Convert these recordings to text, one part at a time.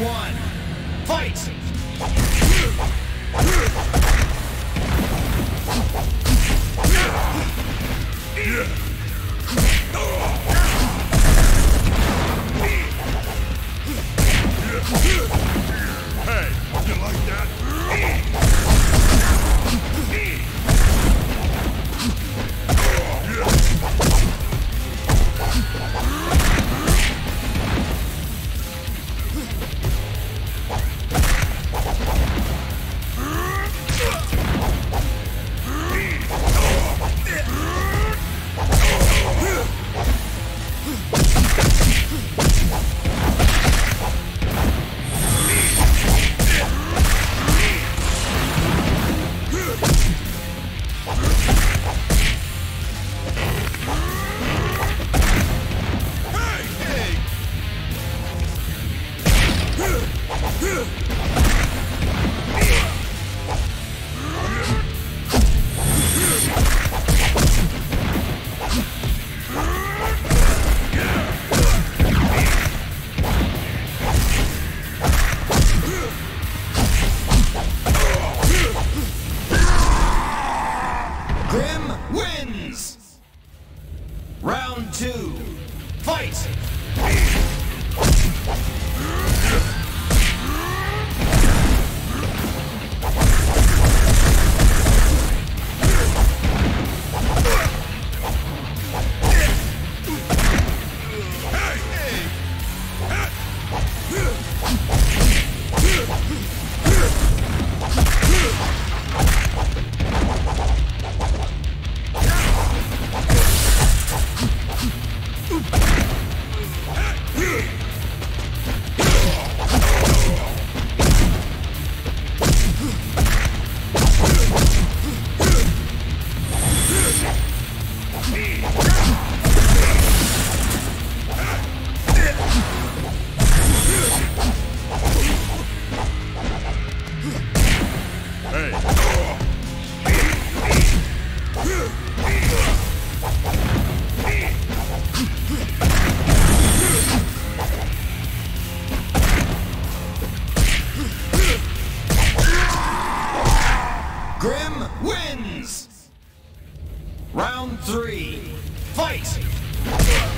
one. Fight! Yeah. Round two. Fight! Grimm wins! Round three. Fight!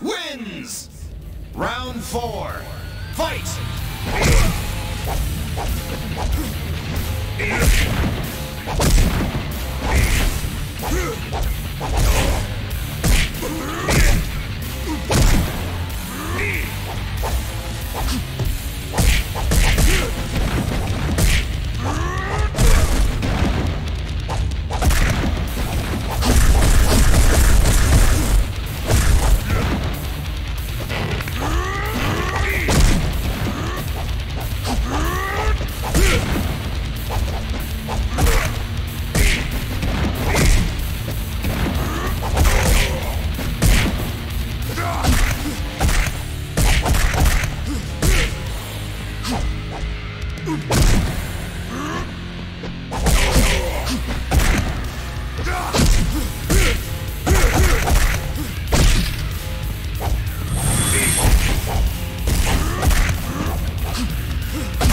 Wins! Round four. Fight! Huh.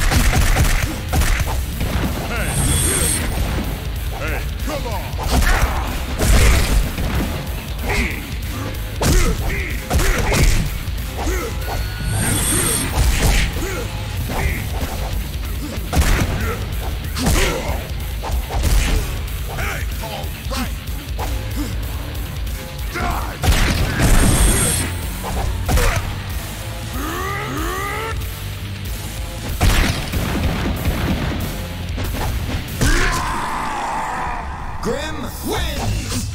Grimm wins!